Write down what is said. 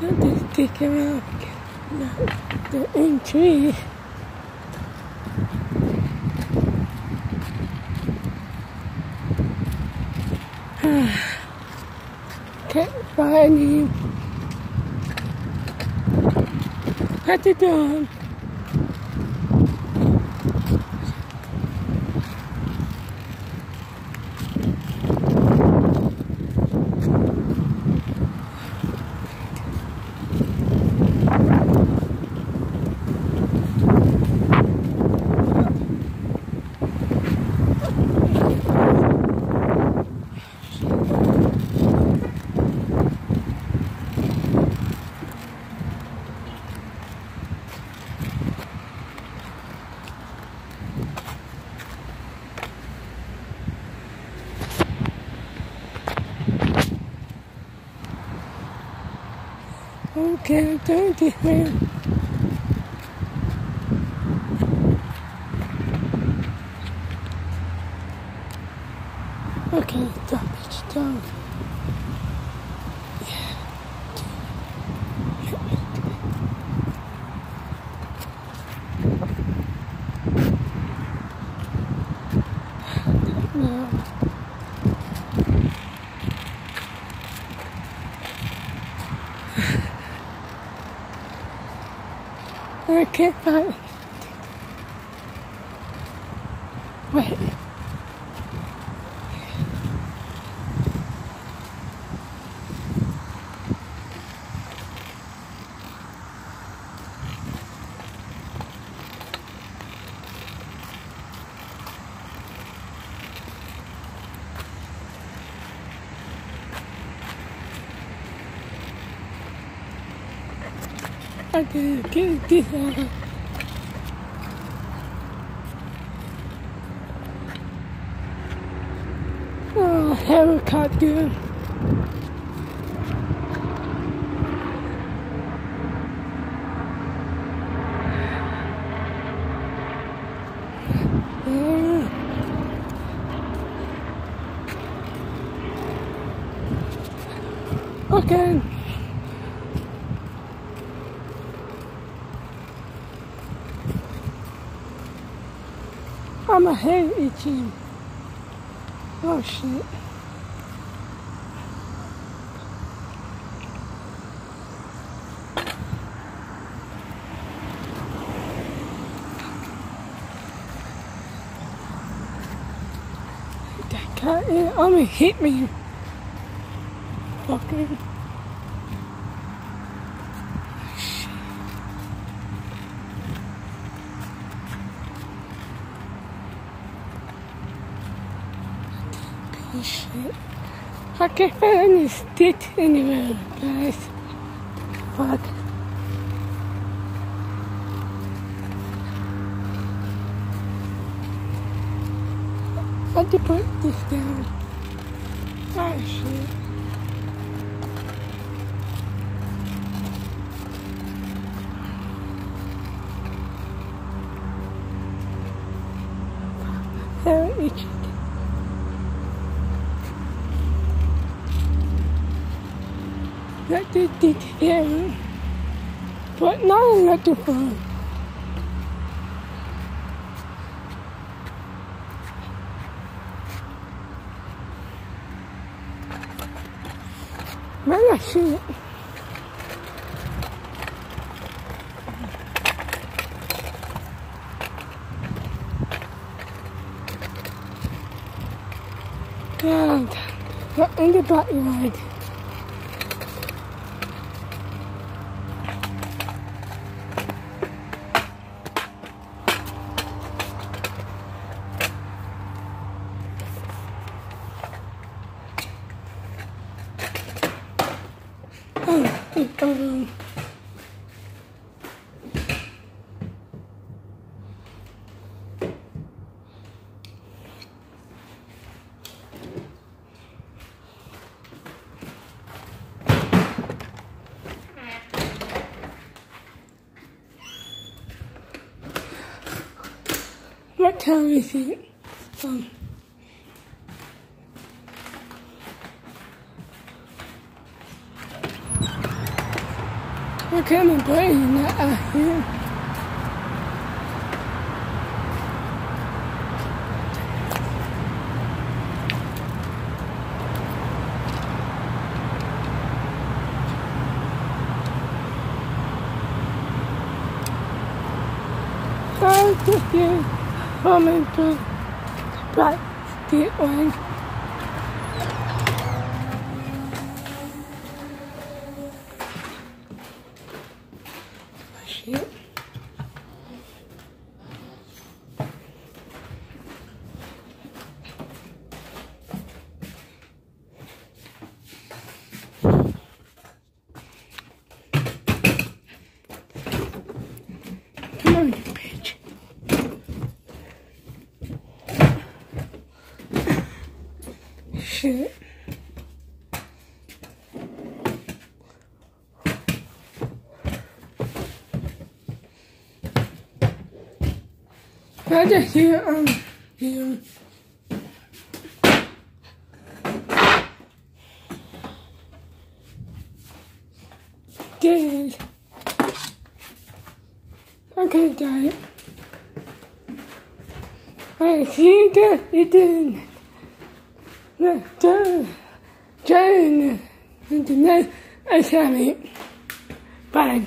Him out. Not the entry. Can't find him. Cut it down. Okay, this, man. Okay, drop it down. No. I find it. Wait. Okay, this out. Oh, helicopter. Yeah. Okay. I'm a head itching. Oh shit. That guy eh, is gonna hit me. Fucker. Shit. I can't find any stitch anywhere, guys. Fuck. I had to put this down. Oh shit. Very itchy. That again. But not far. Man, I see it. God, you're in the What time is it? Um, what kind of brain that I hear? Thank you coming to Black Street Line. Shit. Come on, you bitch. Shit. I just hear um hear Dead. Okay, got it. I see that it did. The the it. Bye.